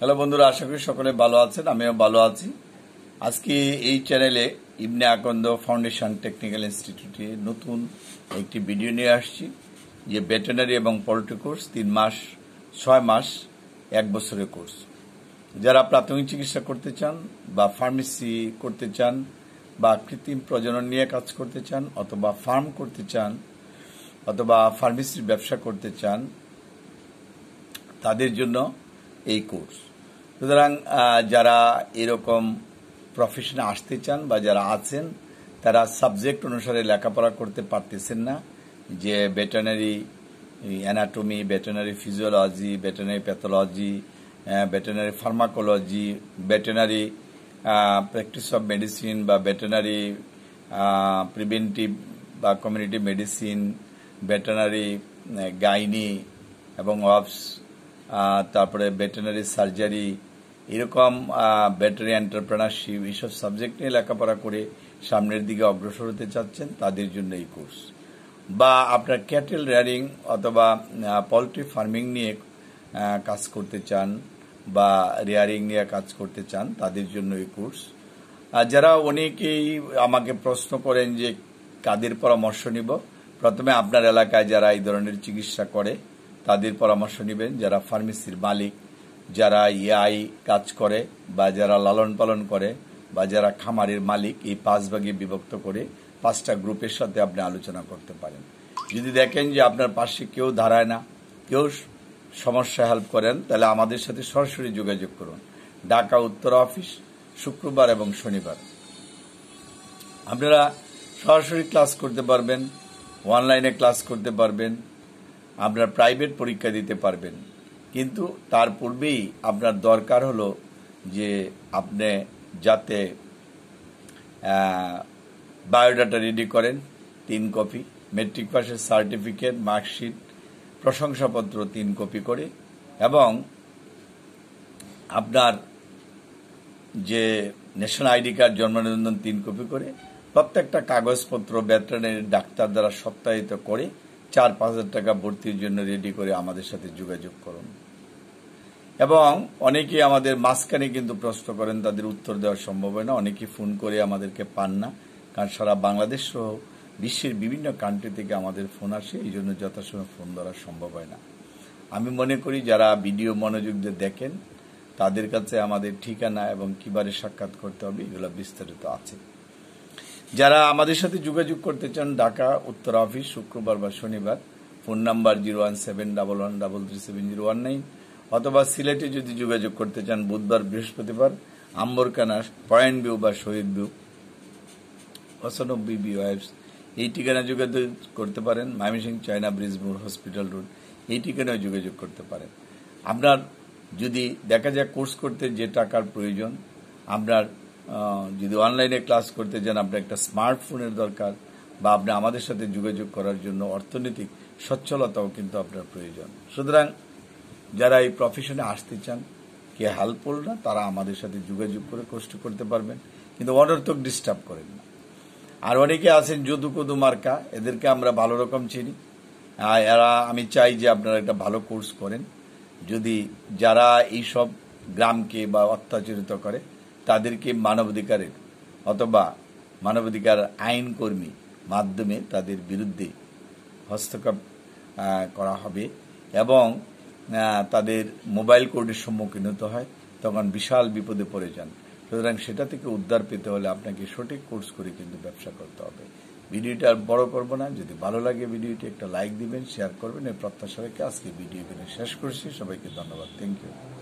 Hello বন্ধুরা, আশা করি সকলে ভালো আছেন, আমিও ভালো আছি। আজকে এই চ্যানেলে ইবনে আকন্দ ফাউন্ডেশন টেকনিক্যাল ইনস্টিটিউটে নতুন একটি ভিডিও নিয়ে আসছি, যে ভেটেনারি এবং পোল্ট্রি কোর্স, তিন মাস, ছয় মাস, এক বছরের কোর্স। যারা প্রাথমিক চিকিৎসা করতে চান, বা ফার্মেসি করতে চান, বা কৃত্রিম প্রজনন নিয়ে কাজ করতে চান, অথবা ফার্ম করতে চান, অথবা ফার্মেসির ব্যবসা করতে চান, তাদের জন্য এই কোর্স। সুতরাং যারা এরকম প্রফেশনে আসতে চান বা যারা আছেন, তারা সাবজেক্ট অনুসারে লেখাপড়া করতে পারতেছেন না। যে veterinary anatomy veterinary physiology veterinary pathology veterinary pharmacology veterinary practice of medicine বা ভেটেনারি প্রিভেন্টিভ বা কমিউনিটি মেডিসিন ভেটেনারি গাইনি এবং অবস তারপরে ভেটেনারি সার্জারি এরকম ব্যাটারি এন্টারপ্রেনারশিপ এইসব সাবজেক্ট নিয়ে লেখাপড়া করে সামনের দিকে অগ্রসর হতে চাচ্ছেন, তাদের জন্য এই কোর্স বা আপনার ক্যাটেল রেয়ারিং অথবা পোলট্রি ফার্মিং নিয়ে কাজ করতে চান বা রেয়ারিং নিয়ে কাজ করতে চান, তাদের জন্য এই কোর্স যারা অনেকেই আমাকে প্রশ্ন করেন যে কাদের পরামর্শ নিব, প্রথমে আপনার এলাকায় যারা এই ধরনের চিকিৎসা করে, তাদের পরামর্শ নেবেন, যারা ফার্মেসির মালিক যারা ইআই কাজ করে বা যারা লালন পালন করে বা যারা খামারের মালিক, এই পাঁচ ভাগে বিভক্ত করে পাঁচটা গ্রুপের সাথে আপনি আলোচনা করতে পারেন। যদি দেখেন যে আপনার পাশে কেউ দাঁড়ায় না, কেউ সমস্যা হেল্প করেন, তাহলে আমাদের সাথে সরাসরি যোগাযোগ করুন। ঢাকা উত্তর অফিস, শুক্রবার এবং শনিবার। আপনারা সরাসরি ক্লাস করতে পারবেন অনলাইনে ক্লাস করতে পারবেন, আপনার প্রাইভেট পরীক্ষা দিতে পারবেন। কিন্তু তার পূর্বেই আপনার দরকার হলো যে আপনি যাতে বায়োডাটা রেডি করেন, তিন কপি, মেট্রিক পাসের সার্টিফিকেট, মার্কশিট, প্রশংসাপত্র তিন কপি করে, এবং আপনার যে ন্যাশনাল আইডি কার্ড, জন্ম নিবন্ধন তিন কপি করে, প্রত্যেকটা কাগজপত্র ভেটেরিনারি ডাক্তার দ্বারা সত্যায়িত করে চার পাঁচ হাজার টাকা ভর্তির জন্য রেডি করে আমাদের সাথে যোগাযোগ করুন। এবং অনেকে আমাদের মাঝখানে কিন্তু প্রশ্ন করেন, তাদের উত্তর দেওয়া সম্ভব হয় না। অনেকে ফোন করে আমাদেরকে পান না। কারণ সারা বাংলাদেশ সহ বিশ্বের বিভিন্ন কান্ট্রি থেকে আমাদের ফোন আসে, এই জন্য যথাসময় ফোন ধরা সম্ভব হয় না। আমি মনে করি যারা ভিডিও মনোযোগ দিয়ে দেখেন, তাদের কাছে আমাদের ঠিকানা এবং কিবারে সাক্ষাৎ করতে হবে, এগুলো বিস্তারিত আছে। যারা আমাদের সাথে যোগাযোগ করতে চান, ঢাকা, উত্তর অফিস, শুক্রবার বা শনিবার, phone number zero one seven double one double three seven zero one nine অথবা সিলেটে যদি যোগাযোগ করতে চান, বুধবার, বৃহস্পতিবার আম্বরকানা পয়েন্ট ভিউ বা শহীদ ভিউ, পঁচানব্বই বি ওয়াইফস এই ঠিকানা যোগাযোগ করতে পারেন। মাইমিসিং চায়না ব্রিজমোর হসপিটাল রোড, এই ঠিকানায় যোগাযোগ করতে পারেন। আপনার যদি দেখা যায় কোর্স করতে যে টাকার প্রয়োজন, আপনার যদি অনলাইনে ক্লাস করতে চান আপনার একটা স্মার্টফোনের দরকার বা আপনি আমাদের সাথে যোগাযোগ করার জন্য অর্থনৈতিক সচ্ছলতাও কিন্তু আপনার প্রয়োজন। সুতরাং যারা এই প্রফেশনে আসতে চান, কে হেল্পফুল না, তারা আমাদের সাথে যোগাযোগ করে কষ্ট করতে পারবেন, কিন্তু অনর্থক ডিস্টার্ব করেন না। আর অনেকে আছেন যদু কদু মার্কা, এদেরকে আমরা ভালো রকম চিনি। এরা, আমি চাই যে আপনারা একটা ভালো কোর্স করেন। যদি যারা এইসব গ্রামকে বা অত্যাচারিত করে তাদেরকে মানবাধিকারের অথবা মানবাধিকার আইন কর্মী মাধ্যমে তাদের বিরুদ্ধে হস্তক্ষেপ করা হবে এবং তাদের মোবাইল কোর্টের সম্মুখীন হতে হয়। তখন বিশাল বিপদে পড়ে যান। সুতরাং সেটা থেকে উদ্ধার পেতে হলে আপনাকে সঠিক কোর্স করে কিন্তু ব্যবসা করতে হবে। ভিডিওটা আর বড় করব না। যদি ভালো লাগে ভিডিওটি একটা লাইক দিবেন, শেয়ার করবেন। এই প্রত্যাশা রেখে আজকে ভিডিও এখানে শেষ করছি। সবাইকে ধন্যবাদ। Thank you